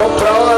Não.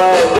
away.